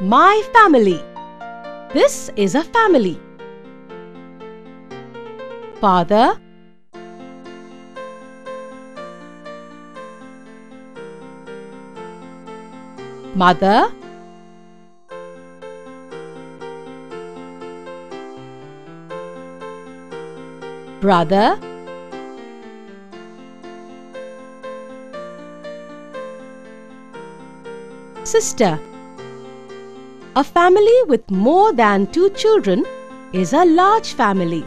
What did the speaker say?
My family. This is a family. Father, Mother, Brother, Sister. A family with more than two children is a large family.